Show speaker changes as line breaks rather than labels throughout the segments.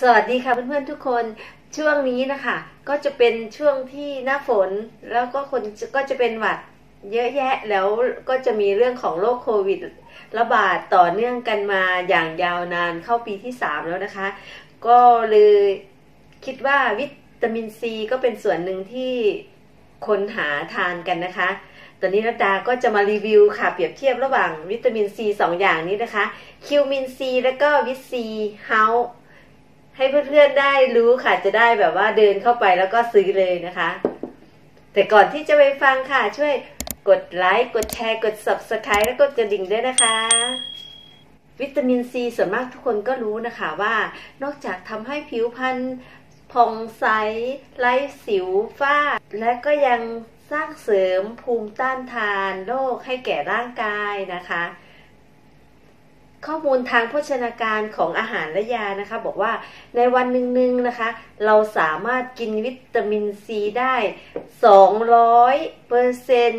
สวัสดีค่ะเพื่อนๆทุกคนช่วงนี้นะคะ ก็จะเป็นช่วงที่หน้าฝนแล้วก็คนก็จะเป็นหวัดเยอะแยะแล้วก็จะมีเรื่องของโรคโควิด ระบาดต่อเนื่องกันมาอย่างยาวนานเข้าปีที่ 3 แล้วนะคะ ก็เลยคิดว่าวิตามินซีก็เป็นส่วนหนึ่งที่คนหาทานกันนะคะ ตอนนี้รัตดาก็จะมารีวิวค่ะเปรียบเทียบระหว่างวิตามินซีสองอย่างนี้นะคะ คิวมินซีและก็วิตซีเฮา ให้เพื่อนๆได้รู้ค่ะจะได้แบบว่าเดินเข้าไปแล้วก็ซื้อเลยนะคะ แต่ก่อนที่จะไปฟังค่ะ ช่วยกดไลค์กดแชร์กด subscribe แล้วกดกระดิ่งด้วยนะคะ วิตามินซีส่วนมากทุกคนก็รู้นะคะว่า นอกจากทำให้ผิวพรรณผ่องใสไร้สิวฝ้า และก็ยังสร้างเสริมภูมิต้านทานโรคให้แก่ร่างกายนะคะ ข้อมูลทางโภชนาการของอาหารและยานะคะ บอกว่าในวันหนึ่งๆนะคะ เราสามารถกินวิตามินซีได้ 200เปอร์เซ็นต์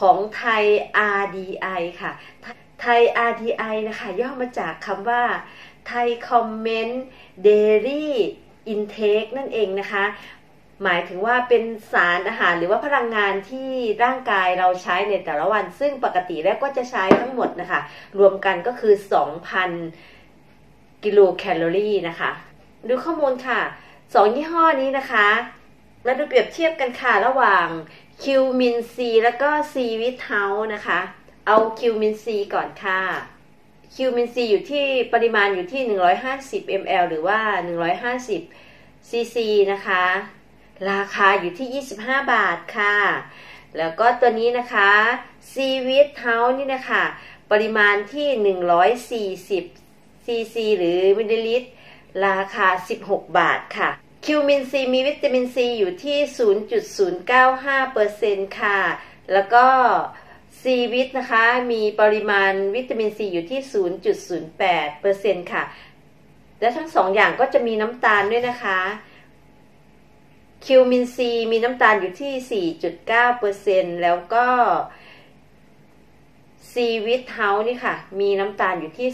ของ Thai RDI ค่ะ Thai RDI นะคะ ย่อมาจากคำว่า Thai Recommended Daily Intake นั่นเองนะคะ หมายถึงว่าเป็นสารอาหารหรือว่าพลังงานที่ร่างกายเราใช้ในแต่ละวัน ซึ่งปกติแล้วก็จะใช้ทั้งหมดนะคะ รวมกันก็คือ 2,000 กิโลแคลอรี่นะคะ ดูข้อมูลค่ะ 2 ยี่ห้อนี้นะคะ มาดูเปรียบเทียบกันค่ะ ระหว่าง Qmin C แล้วก็ C Vitt house นะคะ เอา Qmin C ก่อนค่ะ Qmin C อยู่ที่ปริมาณอยู่ที่ 150 ml หรือว่า 150 cc นะคะ ราคาอยู่ที่ 25 บาทค่ะ แล้วก็ตัวนี้นะคะซีวิทเฮานี่นะคะ ปริมาณที่ 140 cc หรือมิลลิลิตร ราคา 16 บาทค่ะ Qmin C มีวิตามินซีอยู่ที่ 0.095%ค่ะ แล้วก็ซีวิตนะคะ มีปริมาณวิตามินซีอยู่ที่ 0.08%ค่ะ และทั้งสองอย่างก็จะมีน้ำตาลด้วยนะคะ คิวมินซีมีน้ำตาลอยู่ที่ 4.9%แล้วก็ซีวิตเฮานี่ค่ะ มีน้ำตาลอยู่ที่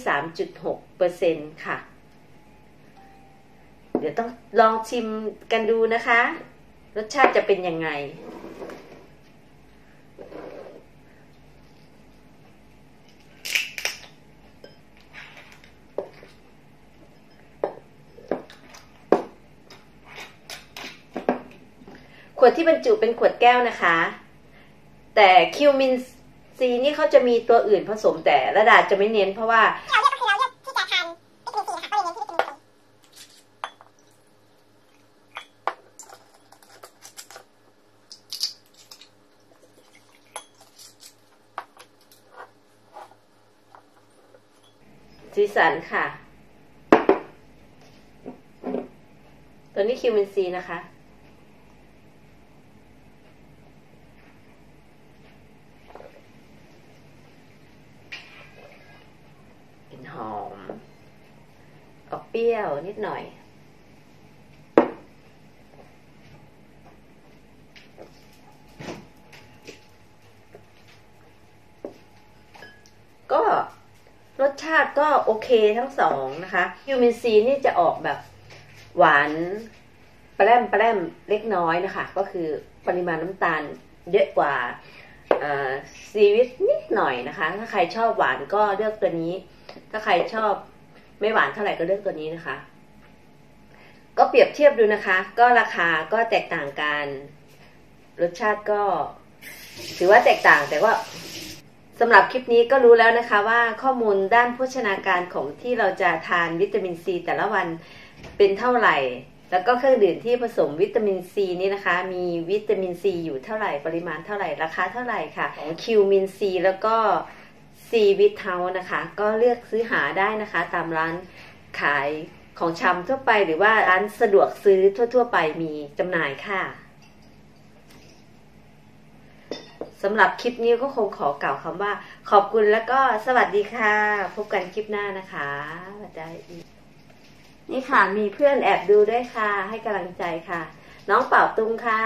3.6%ค่ะ เดี๋ยวต้องลองชิมกันดูนะคะ รสชาติจะเป็นยังไง ข วดที่บรรจุเป็นขวดแก้วนะคะ แต่คิวมินซีนี่เขาจะมีตัวอื่นผสมแต่ระดาจะไม่เน้นเพราะว่า
ที่เราเลือกก็คือเลือกที่จะทานวิวมินซี
สีสันค่ะ ตัวนี้คิวมินซีนะคะ กลิ่นห อม ออกเปรี้ยวนิดหน่อย ก็รสชาติก็โอเคทั้งสองนะคะยูมินซีนี่จะออกแบบหวานแปร่มแปร่มเล็กน้อยนะคะ ก็คือปริมาณน้ำตาลเยอะกว่าซีวิตนิดหน่อยนะคะ ถ้าใครชอบหวานก็เลือกตัวนี้ ถ้าใครชอบไม่หวานเท่าไหร่ก็เลือกตัวนี้นะคะ ก็เปรียบเทียบดูนะคะ ก็ราคาก็แตกต่างกัน รสชาติก็ ถือว่าแตกต่างแต่ว่าสำหรับคลิปนี้ก็รู้แล้วนะคะว่าข้อมูลด้านโภชนาการของที่เราจะทานวิตามินซีแต่ละวันเป็นเท่าไหร่ แล้วก็เครื่องดื่มที่ผสมวิตามินซีนี่นะคะ มีวิตามินซีอยู่เท่าไหร่ปริมาณเท่าไหร่ราคาเท่าไหร่ค่ะของคิวมินซีแล้วก็ ซีวิตเฮานะคะ ก็เลือกซื้อหาได้นะคะ ตามร้านขายของชำทั่วไปหรือว่าร้านสะดวกซื้อทั่ว ๆ ไปมีจำหน่ายค่ะสำหรับคลิปนี้ก็คงขอกล่าวคำว่า ขอบคุณแล้วก็สวัสดีค่ะ พบกันคลิปหน้านะคะได้อีกนี่ค่ะมีเพื่อนแอบดูด้วยค่ะ ให้กำลังใจค่ะ น้องเป่าตุงค่ะ